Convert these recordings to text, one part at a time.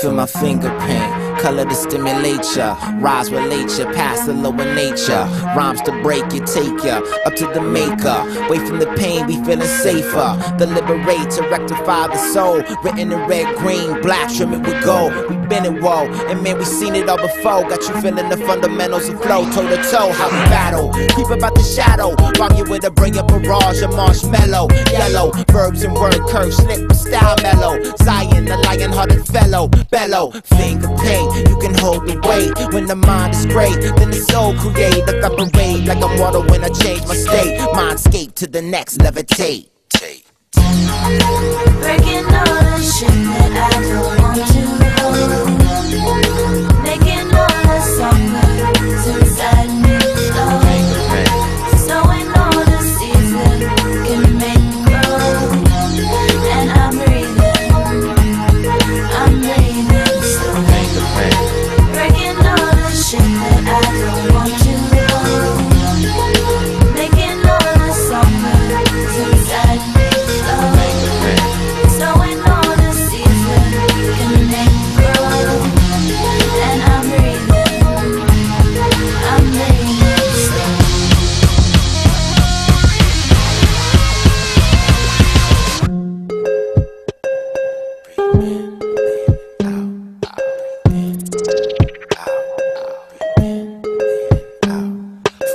Feel my finger paint. Color to stimulate ya, rise relate ya, past the lower nature. Rhymes to break you, take ya up to the maker. Away from the pain, we feeling safer. The liberate to rectify the soul. Written in red, green, black, trim it with gold. We been in woe, and man, we seen it all before. Got you feeling the fundamentals of flow, toe to toe. How we battle, keep about the shadow. Bomb you with a bring a barrage of marshmallow. Yellow, verbs and word curves, slip style mellow. Zion, the lion hearted fellow. Bellow, finger you can hold the weight. When the mind is great, then the soul create. Like I parade, like I'm water when I change my state. Mindscape to the next, levitate. Breaking all the shit that I don't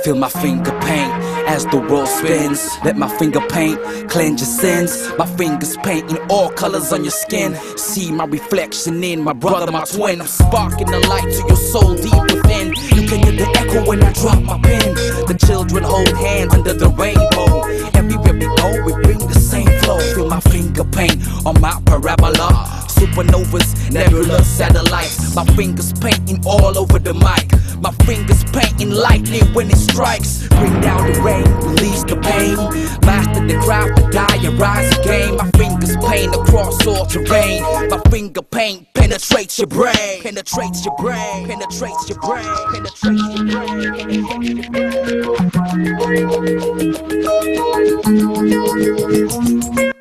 Feel my finger paint as the world spins. Let my finger paint cleanse your sins. My fingers paint in all colors on your skin. See my reflection in my brother, my twin. I'm sparking the light to your soul deep within. You can hear the echo when I drop my pen. The children hold hands under the rainbow. Everywhere we go, we bring the same flow. Feel my finger paint on my parabola. Supernovas, nebula, satellites. My fingers painting all over the mic. My fingers painting lightning when it strikes. Bring down the rain, release the pain. Master the craft, the diarize rise again. My fingers paint across all terrain. My finger paint penetrates your brain. Penetrates your brain. Penetrates your brain. Penetrates your brain. Breaking all the